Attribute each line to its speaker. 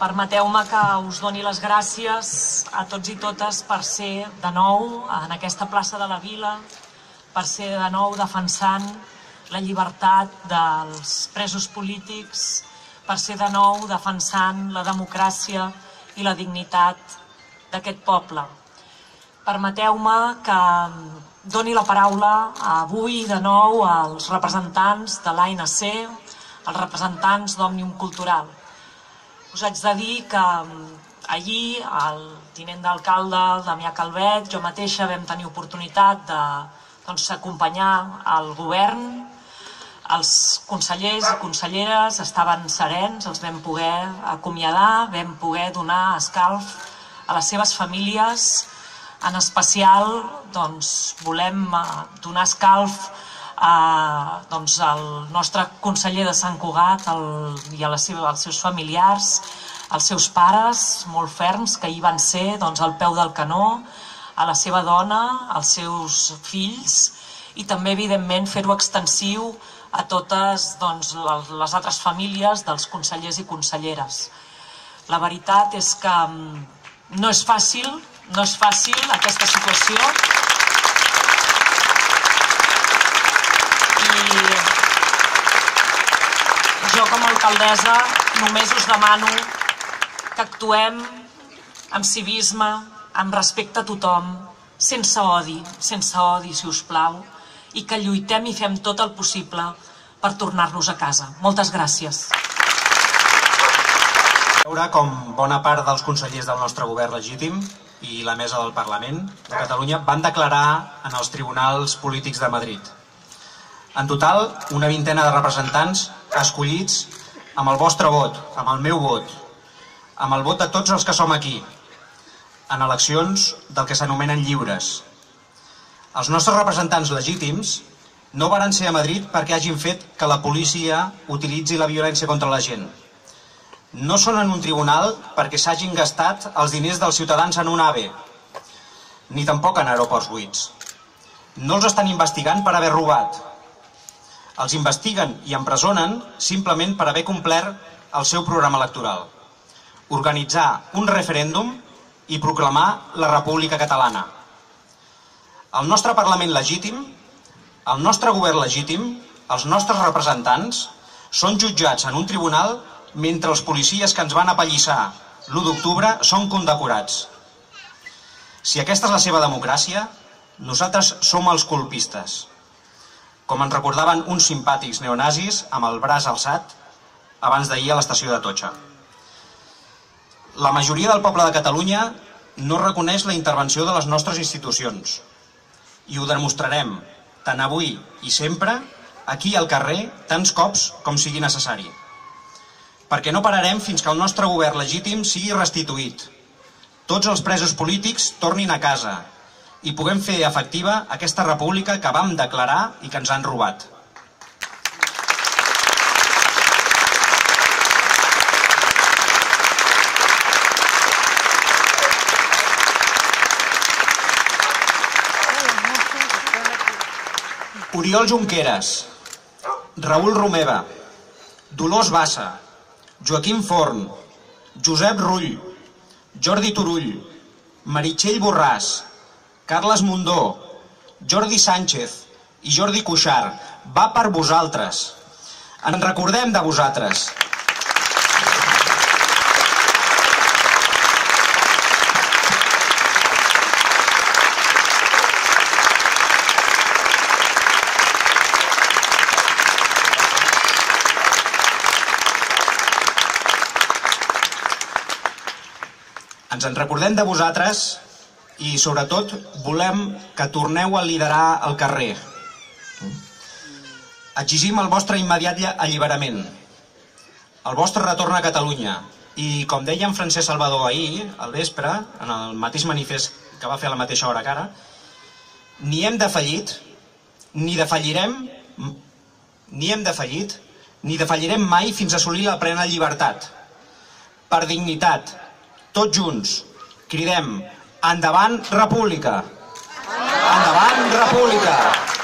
Speaker 1: Permeteu-me que us doni les gràcies a tots i totes per ser de nou en aquesta plaça de la Vila, per ser de nou defensant la llibertat dels presos polítics, per ser de nou defensant la democràcia i la dignitat d'aquest poble. Permeteu-me que doni la paraula avui de nou als representants de l'ANC, als representants d'Òmnium Cultural. Us haig de dir que mm, allí el tinent d'alcalde, el Damià Calvet, jo mateixa vam tenir oportunitat de doncs, acompanyar el govern, els consellers i conselleres estaven serens, els vam poder acomiadar, vam poder donar escalf a les seves famílies. En especial, doncs, volem eh, donar escalf a, doncs, al nostre conseller de Sant Cugat el, i a la seva, als seus familiars, als seus pares, molt ferms, que hi van ser doncs, al peu del canó, a la seva dona, als seus fills, i també, evidentment, fer-ho extensiu a totes doncs, les altres famílies dels consellers i conselleres. La veritat és que mm, no és fàcil, no és fàcil aquesta situació, jo com a alcaldessa només us demano que actuem amb civisme, amb respecte a tothom, sense odi, sense odi, si us plau, i que lluitem i fem tot el possible per tornar-nos a casa. Moltes gràcies.
Speaker 2: Veure com bona part dels consellers del nostre govern legítim i la mesa del Parlament de Catalunya van declarar en els tribunals polítics de Madrid en total, una vintena de representants escollits amb el vostre vot, amb el meu vot, amb el vot de tots els que som aquí, en eleccions del que s'anomenen lliures. Els nostres representants legítims no varen ser a Madrid perquè hagin fet que la policia utilitzi la violència contra la gent. No són en un tribunal perquè s'hagin gastat els diners dels ciutadans en un AVE, ni tampoc en aeroports buits. No els estan investigant per haver robat, els investiguen i empresonen simplement per haver complert el seu programa electoral. Organitzar un referèndum i proclamar la República Catalana. El nostre Parlament legítim, el nostre govern legítim, els nostres representants són jutjats en un tribunal mentre els policies que ens van apallissar l'1 d'octubre són condecorats. Si aquesta és la seva democràcia, nosaltres som els colpistes com ens recordaven uns simpàtics neonazis amb el braç alçat abans d'ahir a l'estació de Totxa. La majoria del poble de Catalunya no reconeix la intervenció de les nostres institucions i ho demostrarem tant avui i sempre aquí al carrer tants cops com sigui necessari. Perquè no pararem fins que el nostre govern legítim sigui restituït, tots els presos polítics tornin a casa i puguem fer efectiva aquesta república que vam declarar i que ens han robat. Oriol Junqueras, Raül Romeva, Dolors Bassa, Joaquim Forn, Josep Rull, Jordi Turull, Meritxell Borràs, Carles Mundó, Jordi Sánchez i Jordi Cuixart, va per vosaltres. En recordem de vosaltres. Ens en recordem de vosaltres i sobretot volem que torneu a liderar el carrer. Exigim el vostre immediat alliberament, el vostre retorn a Catalunya i, com deia en Francesc Salvador ahir, al vespre, en el mateix manifest que va fer a la mateixa hora que ara, ni hem defallit, ni defallirem, ni hem defallit, ni defallirem mai fins a assolir la plena llibertat. Per dignitat, tots junts, cridem Endavant, República! Endavant, República!